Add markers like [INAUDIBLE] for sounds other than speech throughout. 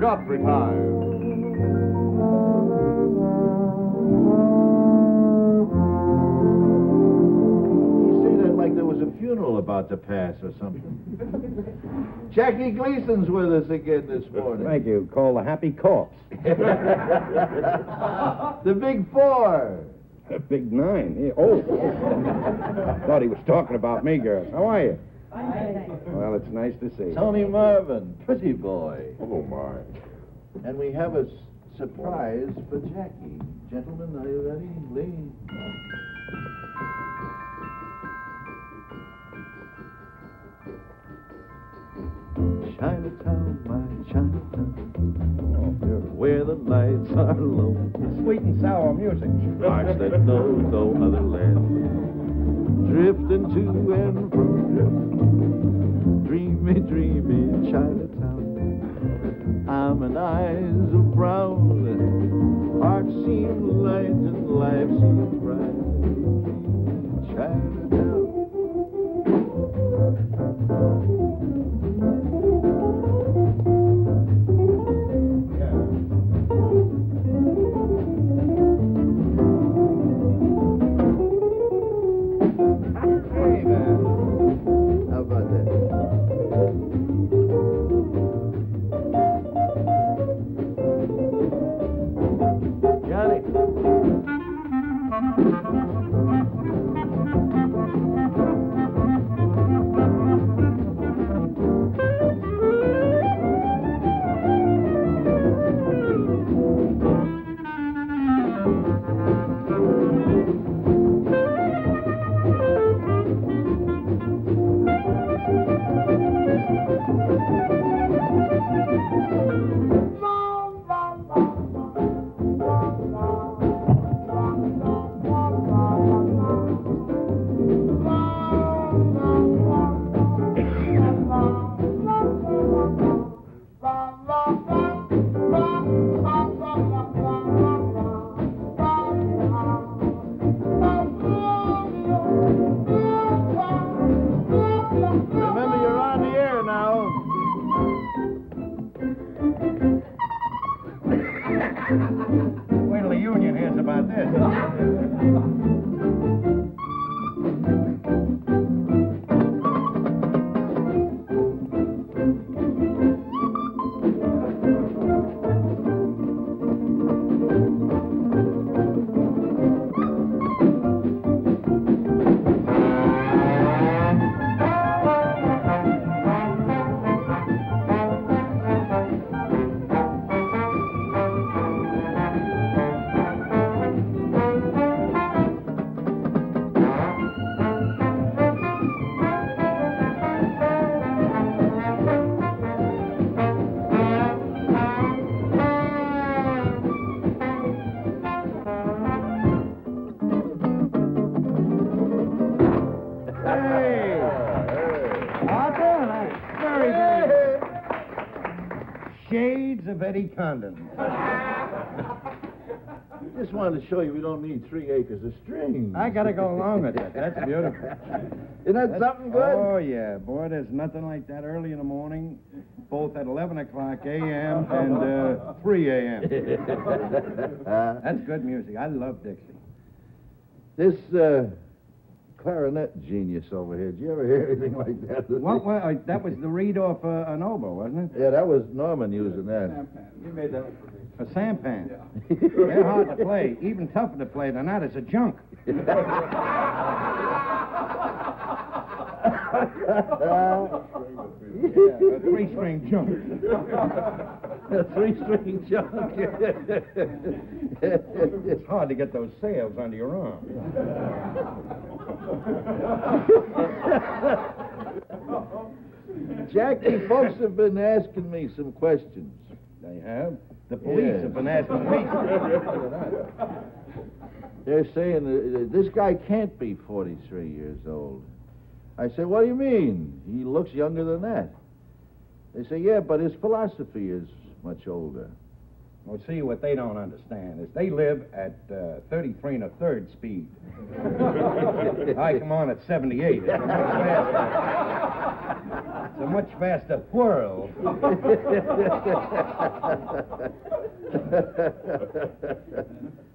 Godfrey time. You say that like there was a funeral about to pass or something. [LAUGHS] Jackie Gleason's with us again this morning. Thank you. Call the Happy Corpse. [LAUGHS] the big four. The big nine. Oh. [LAUGHS] Thought he was talking about me, girls. How are you? Well, it's nice to see you. Tony Marvin, pretty boy. Oh, my. And we have a s- surprise for Jackie. Gentlemen, are you ready? Lee? Chinatown, my Chinatown, Oh, where the lights are low. Sweet and sour music. Hearts that know no other land. Drifting to and from. Dreamy, dreamy Eddie Condon. [LAUGHS] Just wanted to show you we don't need three acres of string. I gotta go along with it. That's beautiful. [LAUGHS] Isn't that something good? Oh, yeah. Boy, there's nothing like that early in the morning, both at 11 o'clock a.m. and uh, 3 a.m. [LAUGHS] That's good music. I love Dixie. This uh, clarinet genius over here, did you ever hear [LAUGHS] anything like that? What, what, uh, that was the reed off uh, an oboe, wasn't it? Yeah, that was Norman using that. You made that. A sampan. They're hard to play. Even tougher to play than that is a junk. [LAUGHS] Yeah, a three-string junk. [LAUGHS] [LAUGHS] A three-string junk. It's hard to get those sails under your arm. [LAUGHS] Jackie, folks have been asking me some questions. They have. The police Yeah. have been asking me. [LAUGHS] They're saying this guy can't be 43 years old. I say, what do you mean? He looks younger than that. They say, yeah, but his philosophy is much older. Well, see, what they don't understand is they live at uh, 33 and a third speed. [LAUGHS] I come on at 78. It's a much faster, it's a much faster whirl.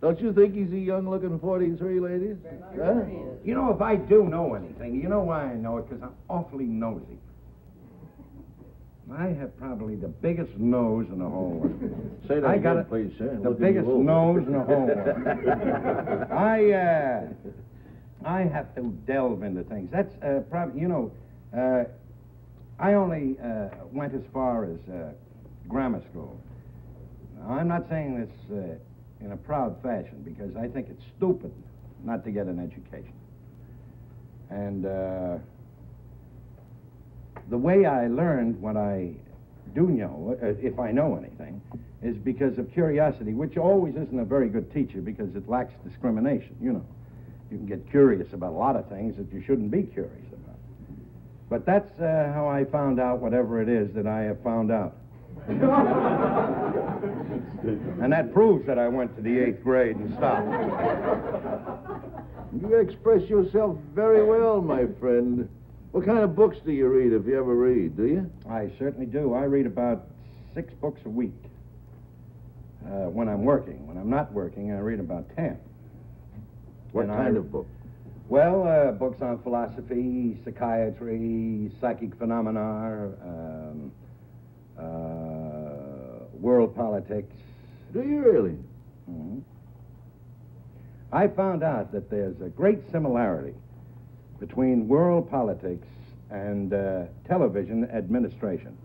Don't you think he's a young-looking 43, ladies? Huh? You know, if I do know anything, you know why I know it? Because I'm awfully nosy. I have probably the biggest nose in the whole world. [LAUGHS] Say that I again, got it. please, sir. The Look biggest nose in the whole world. [LAUGHS] I, uh, I have to delve into things. That's uh, probably, you know, uh, I only uh, went as far as uh, grammar school. Now, I'm not saying this uh, in a proud fashion because I think it's stupid not to get an education. And uh, the way I learned what I do know, uh, if I know anything, is because of curiosity, which always isn't a very good teacher because it lacks discrimination, you know. You can get curious about a lot of things that you shouldn't be curious about. But that's uh, how I found out whatever it is that I have found out. [LAUGHS] and that proves that I went to the eighth grade and stopped. You express yourself very well, my friend. What kind of books do you read, if you ever read, do you? I certainly do. I read about six books a week uh, when I'm working. When I'm not working, I read about ten. What And kind I- of book? Well, uh, books on philosophy, psychiatry, psychic phenomena, um, uh, world politics. Do you really? Mhm. I found out that there's a great similarity between world politics and uh, television administration.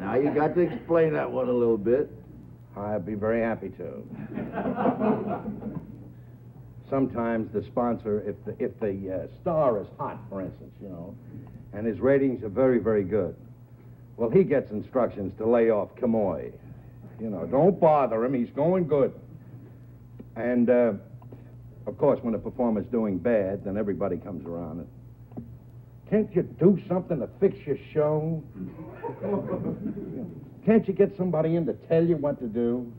Now, you got to explain that one a little bit. I'd be very happy to. Sometimes the sponsor, if the, if the uh, star is hot, for instance, you know, and his ratings are very, very good, well, he gets instructions to lay off Kamoy. You know, don't bother him, he's going good. And, uh, of course, when a performer's doing bad, then everybody comes around and, can't you do something to fix your show? [LAUGHS] Can't you get somebody in to tell you what to do?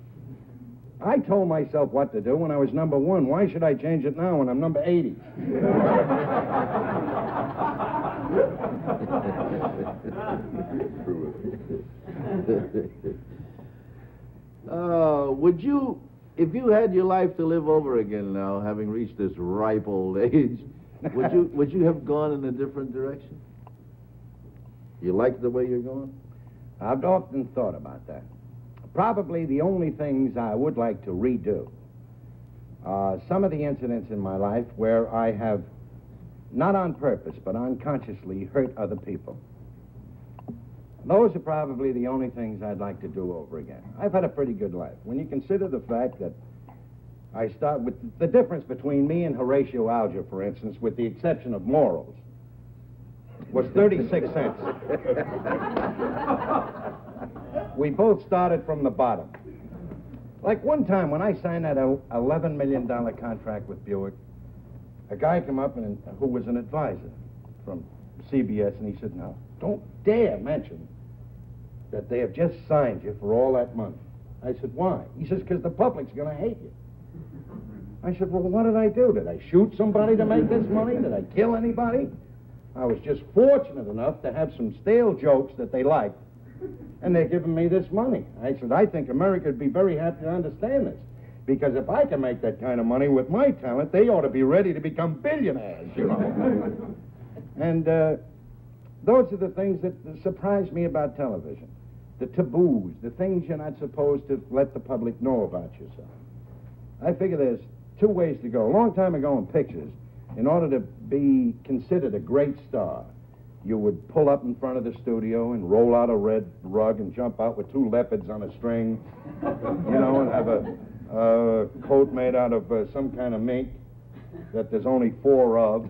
I told myself what to do when I was number one. Why should I change it now when I'm number 80? [LAUGHS] [LAUGHS] Uh, would you, if you had your life to live over again now, having reached this ripe old [LAUGHS] age, would you would you have gone in a different direction? You like the way you're going? I've often thought about that. Probably the only things I would like to redo are some of the incidents in my life where I have, not on purpose, but unconsciously hurt other people. Those are probably the only things I'd like to do over again. I've had a pretty good life. When you consider the fact that I start with the difference between me and Horatio Alger, for instance, with the exception of morals, was 36 cents. we both started from the bottom. Like one time when I signed that $11 million contract with Buick, a guy came up and who was an advisor from CBS, and he said, "Now, don't dare mention that they have just signed you for all that money." I said, "Why?" He says, "Because the public's going to hate you." I said, "Well, what did I do? Did I shoot somebody to make this money? Did I kill anybody?" I was just fortunate enough to have some stale jokes that they liked, and they're giving me this money. I said, I think America would be very happy to understand this. Because if I can make that kind of money with my talent, they ought to be ready to become billionaires, you know. [LAUGHS] and uh, those are the things that surprise me about television. The taboos, the things you're not supposed to let the public know about yourself. I figure there's two ways to go. A long time ago in pictures, in order to be considered a great star, you would pull up in front of the studio and roll out a red rug and jump out with two leopards on a string, you know, and have a, coat made out of uh, some kind of mink that there's only four of.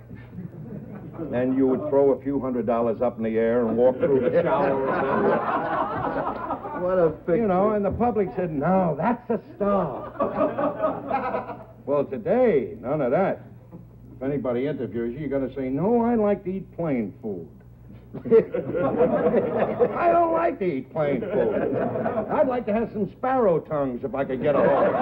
And you would throw a few hundred dollars up in the air and walk through [LAUGHS] the shower. What a picture. You know, and the public said, no, that's a star. [LAUGHS] well, today, none of that. If anybody interviews you, you're going to say, no, I like to eat plain food. [LAUGHS] [LAUGHS] I don't like to eat plain food. I'd like to have some sparrow tongues if I could get a hold of it.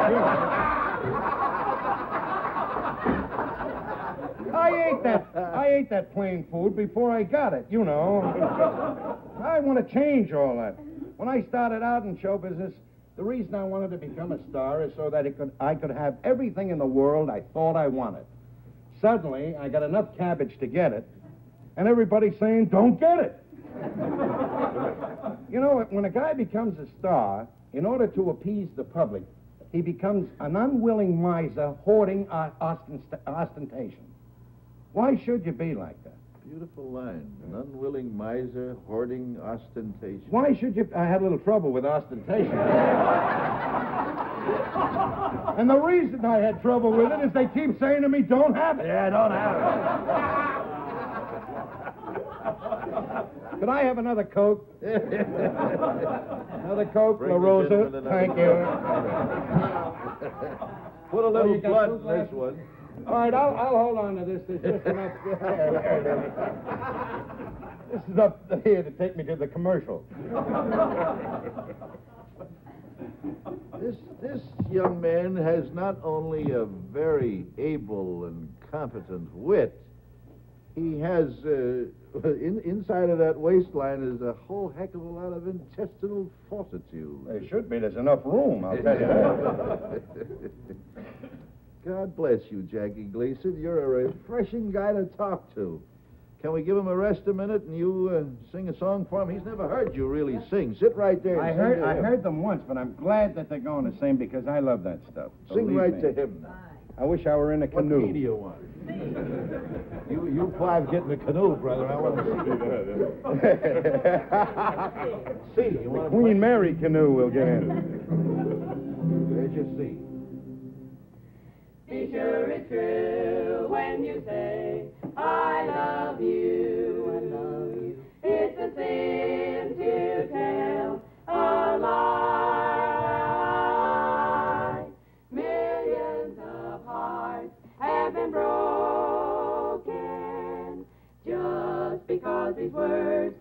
ate that. I ate that plain food before I got it. You know. I want to change all that. When I started out in show business, the reason I wanted to become a star is so that it could, I could have everything in the world I thought I wanted. Suddenly, I got enough cabbage to get it, and everybody's saying, "Don't get it." you know, when a guy becomes a star, in order to appease the public, he becomes an unwilling miser hoarding ostent- ostentation. Why should you be like that? Beautiful line. An unwilling miser hoarding ostentation. Why should you? I had a little trouble with ostentation. [LAUGHS] and the reason I had trouble with it is they keep saying to me, don't have it. Yeah, don't have it. [LAUGHS] Could I have another Coke? another Coke, Bring La Rosa. Thank you. [LAUGHS] Put a little blood in this one. All right, I'll, I'll hold on to this. There's just enough. [LAUGHS] this is up here to take me to the commercial. This this young man has not only a very able and competent wit, he has uh, [LAUGHS] in, inside of that waistline is a whole heck of a lot of intestinal fortitude. There should be. There's enough room, I'll tell you that. [LAUGHS] God bless you, Jackie Gleason. You're a refreshing guy to talk to. Can we give him a rest a minute and you uh, sing a song for him? He's never heard you really sing. Sit right there. and I sing heard I heard them once, but I'm glad that they're going to sing because I love that stuff. Sing right me. to him now. I wish I were in a What canoe. key do you want? you, you five get in the canoe, brother. I want to see you. [LAUGHS] [LAUGHS] See, you want to Queen Mary canoe will get in. There's your C. Be sure it's true when you say, I love you, I love you. It's a sin to tell a lie. Millions of hearts have been broken just because these words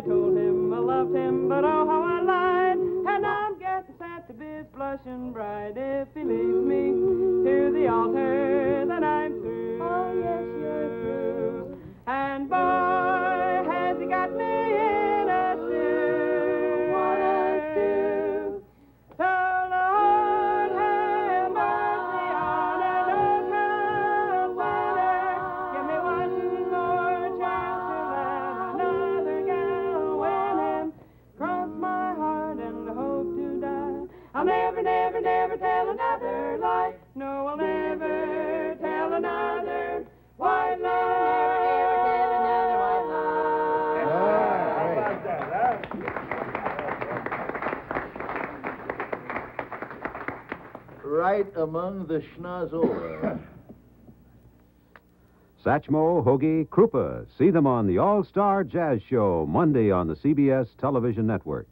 I told him I loved him, but oh, how I lied. And I'm getting set to be blushing bride. If he leaves me to the altar, never, never, never tell another lie. No, I'll never tell another white lie. Never, never tell another white lie. Right among the schnozzle. [COUGHS] Satchmo, Hoagy, Krupa. See them on the All Star Jazz Show Monday on the CBS television network.